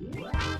Finish.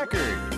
record.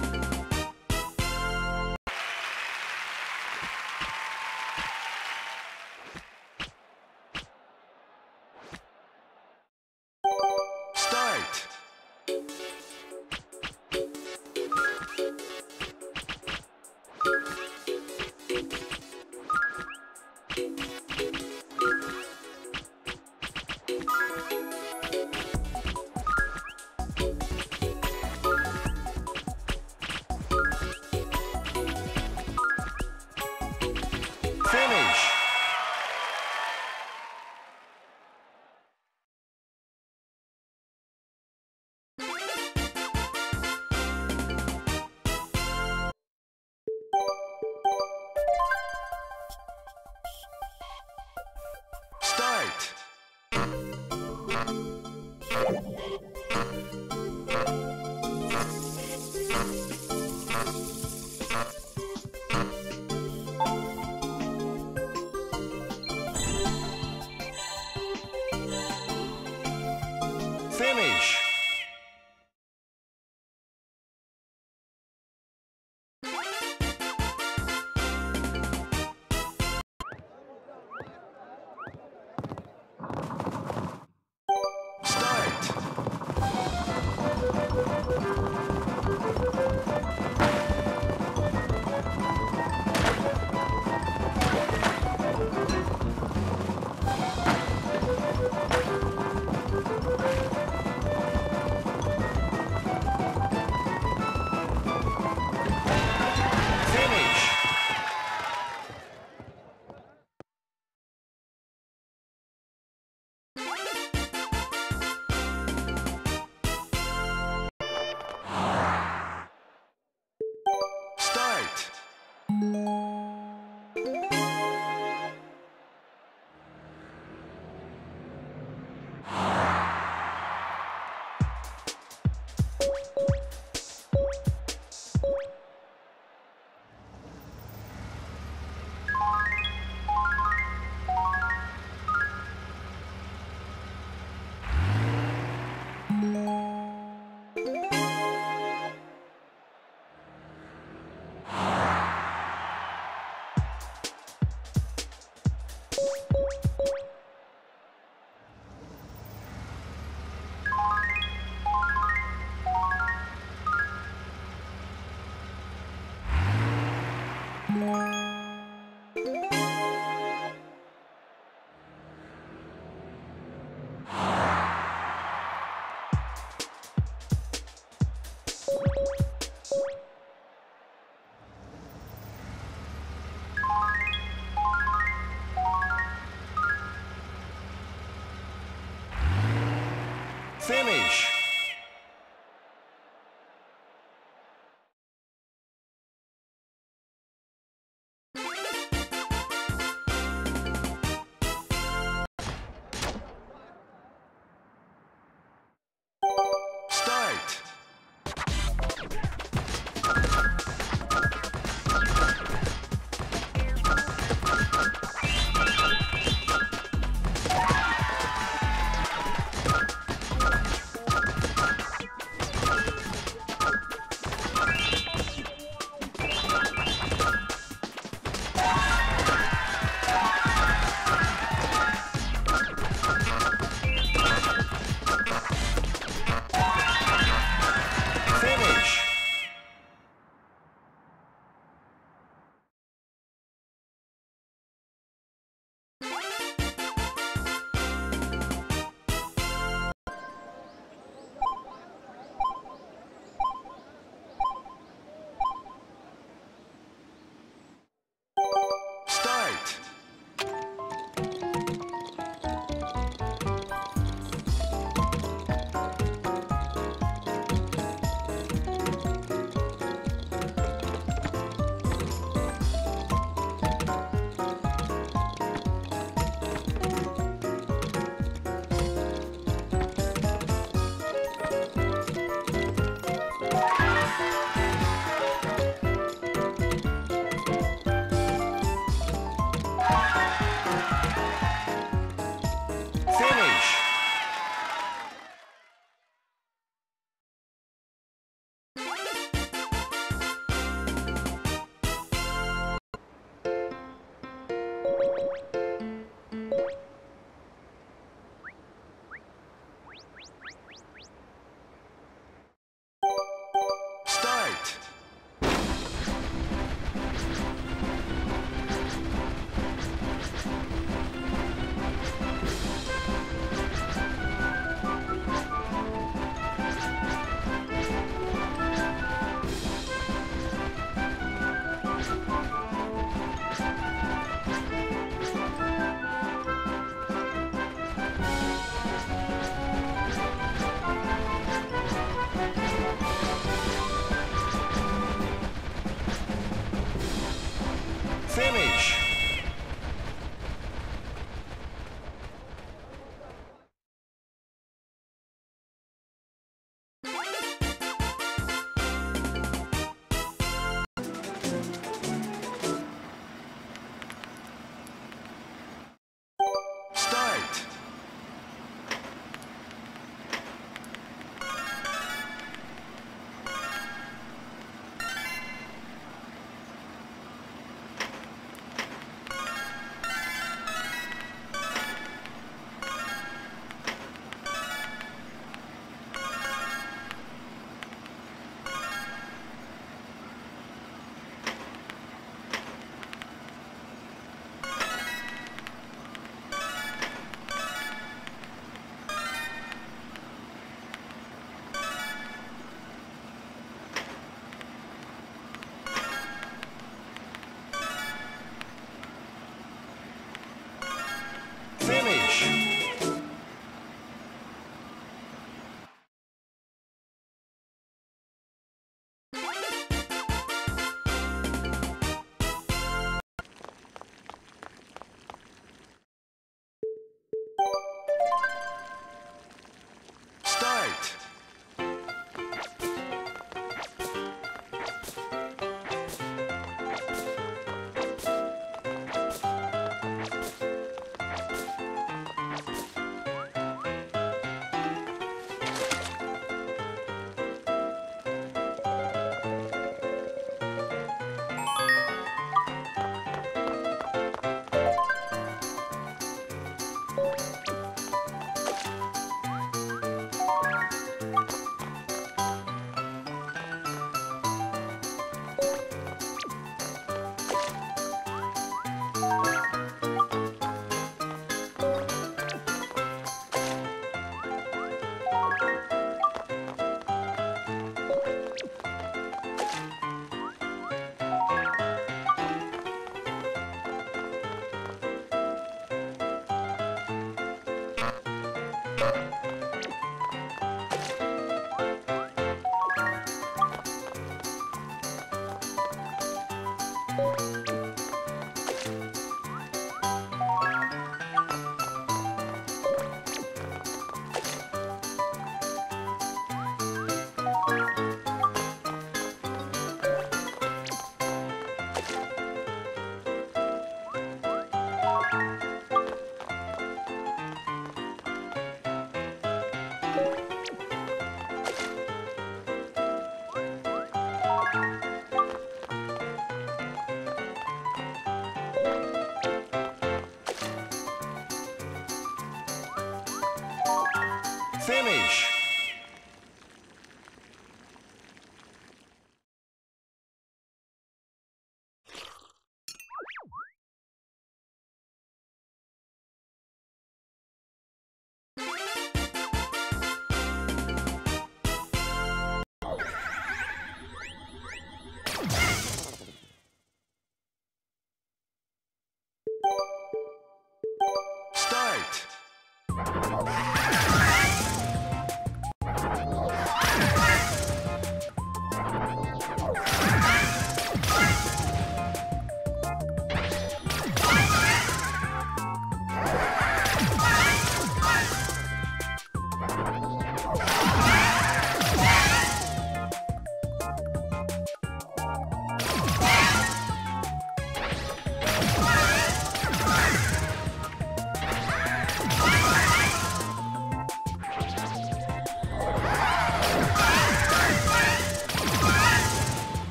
Finish.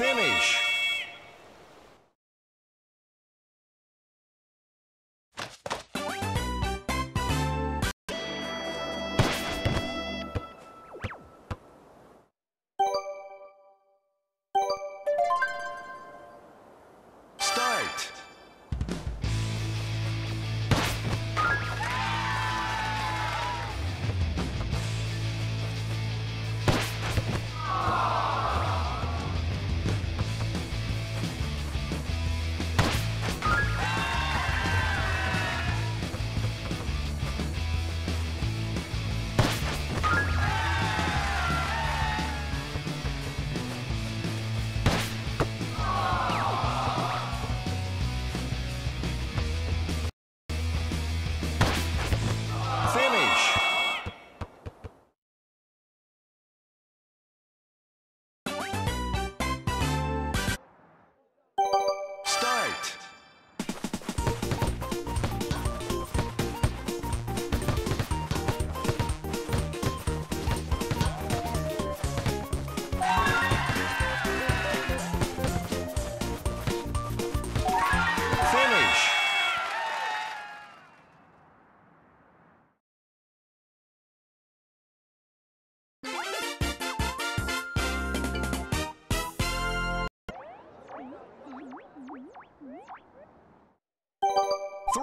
Finish.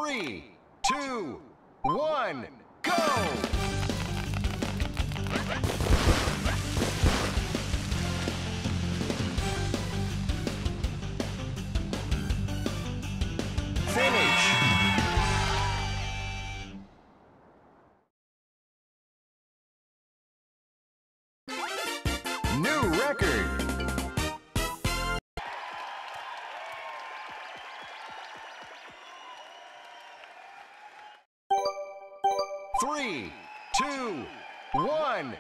Three, Three, two, one,